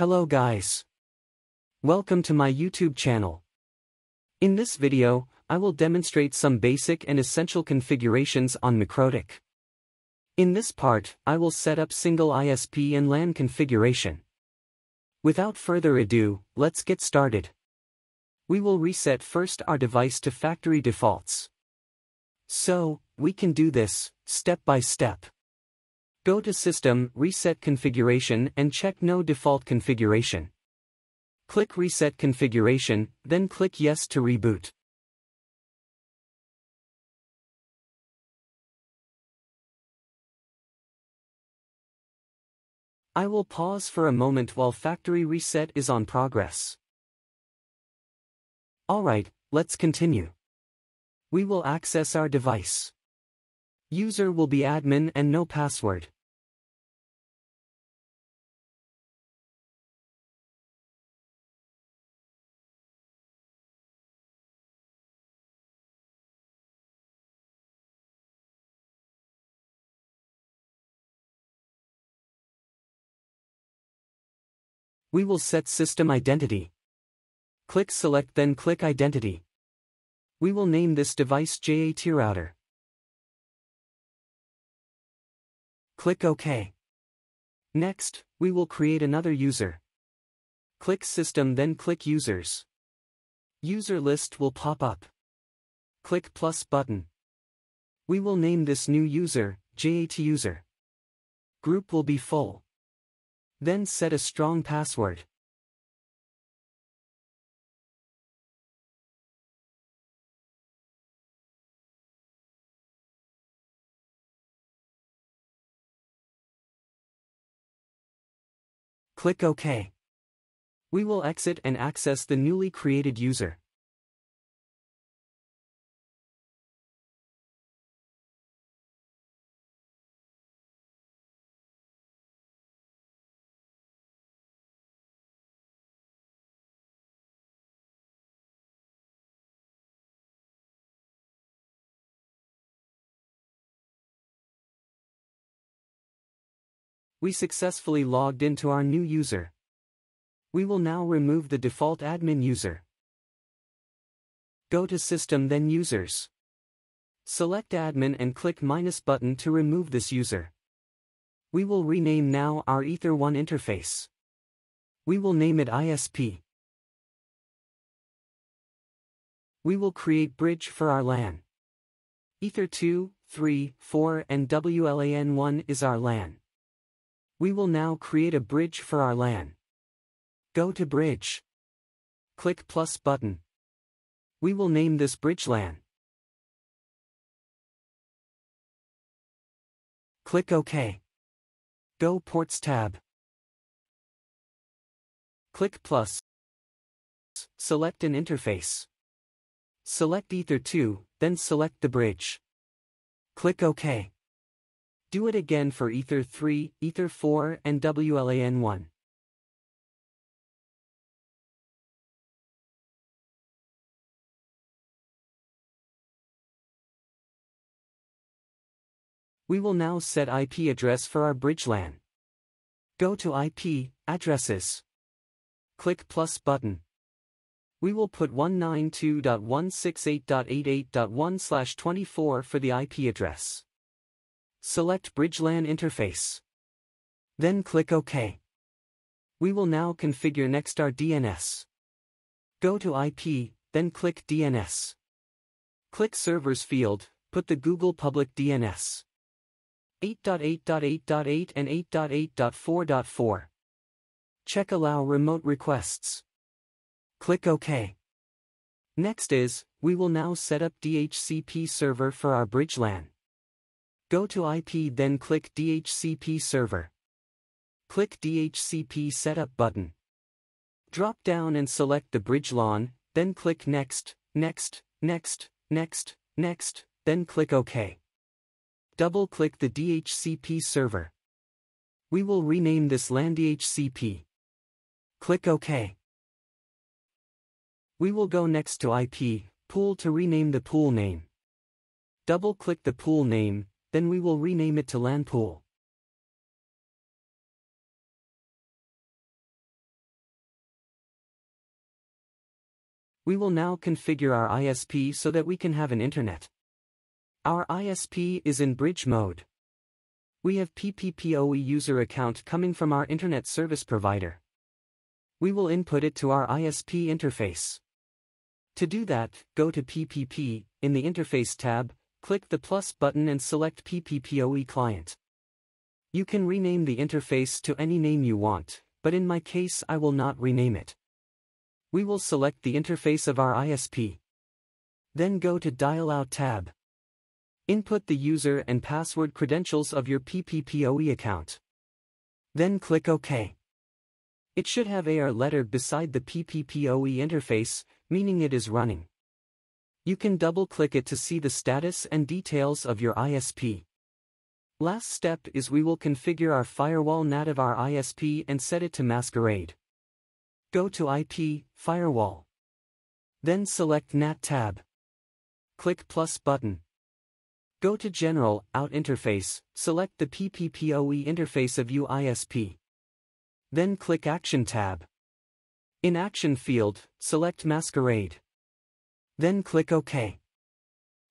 Hello guys. Welcome to my YouTube channel. In this video, I will demonstrate some basic and essential configurations on MikroTik. In this part, I will set up single ISP and LAN configuration. Without further ado, let's get started. We will reset first our device to factory defaults. So, we can do this, step by step. Go to System, Reset Configuration and check No Default Configuration. Click Reset Configuration, then click Yes to reboot. I will pause for a moment while factory reset is on progress. Alright, let's continue. We will access our device. User will be admin and no password. We will set system identity. Click select then click identity. We will name this device JAT router. Click OK. Next, we will create another user. Click System then click Users. User list will pop up. Click plus button. We will name this new user, JAT user. Group will be full. Then set a strong password. Click OK. We will exit and access the newly created user. We successfully logged into our new user. We will now remove the default admin user. Go to System then Users. Select Admin and click minus button to remove this user. We will rename now our Ether1 interface. We will name it ISP. We will create bridge for our LAN. Ether 2, 3, 4 and WLAN1 is our LAN. We will now create a bridge for our LAN. Go to Bridge. Click plus button. We will name this bridge LAN. Click OK. Go Ports tab. Click plus. Select an interface. Select Ether2, then select the bridge. Click OK. Do it again for Ether 3, Ether 4 and WLAN 1. We will now set IP address for our bridge LAN. Go to IP, Addresses. Click plus button. We will put 192.168.88.1 24 for the IP address. Select BridgeLAN interface. Then click OK. We will now configure next our DNS. Go to IP, then click DNS. Click Servers field, put the Google Public DNS. 8.8.8.8 and 8.8.4.4. Check Allow Remote Requests. Click OK. Next is, we will now set up DHCP server for our bridge LAN. Go to IP then click DHCP server. Click DHCP setup button. Drop down and select the bridge LAN, then click next, next, next, next, next, then click OK. Double-click the DHCP server. We will rename this LAN DHCP. Click OK. We will go next to IP, pool to rename the pool name. Double-click the pool name, then we will rename it to LAN pool. We will now configure our ISP so that we can have an internet. Our ISP is in bridge mode. We have PPPoE user account coming from our internet service provider. We will input it to our ISP interface. To do that, go to PPP, in the Interface tab, click the plus button and select PPPoE client. You can rename the interface to any name you want, but in my case I will not rename it. We will select the interface of our ISP. Then go to Dial Out tab. Input the user and password credentials of your PPPoE account. Then click OK. It should have AR letter beside the PPPoE interface, meaning it is running. You can double-click it to see the status and details of your ISP. Last step is we will configure our firewall NAT of our ISP and set it to masquerade. Go to IP, Firewall. Then select NAT tab. Click plus button. Go to General, Out Interface, select the PPPoE interface of your ISP. Then click Action tab. In Action field, select Masquerade. Then click OK.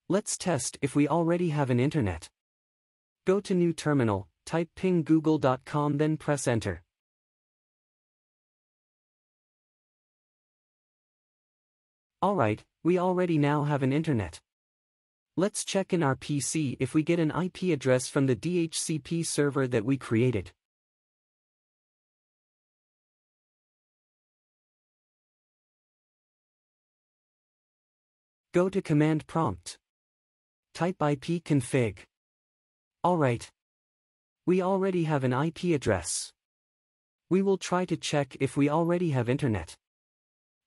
Let's test if we already have an internet. Go to New Terminal, type pinggoogle.com then press Enter. Alright, we already now have an internet. Let's check in our PC if we get an IP address from the DHCP server that we created. Go to command prompt. Type ipconfig. Alright. We already have an IP address. We will try to check if we already have internet.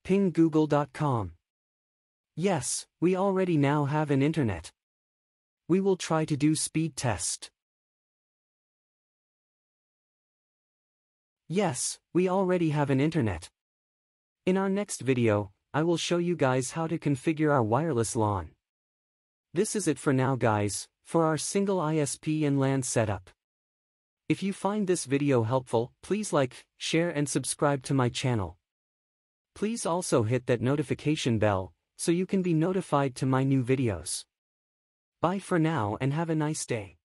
Ping google.com. Yes, we already now have an internet. We will try to do speed test. Yes, we already have an internet. In our next video, I will show you guys how to configure our wireless LAN. This is it for now guys, for our single ISP and LAN setup. If you find this video helpful, please like, share and subscribe to my channel. Please also hit that notification bell, so you can be notified to my new videos. Bye for now and have a nice day.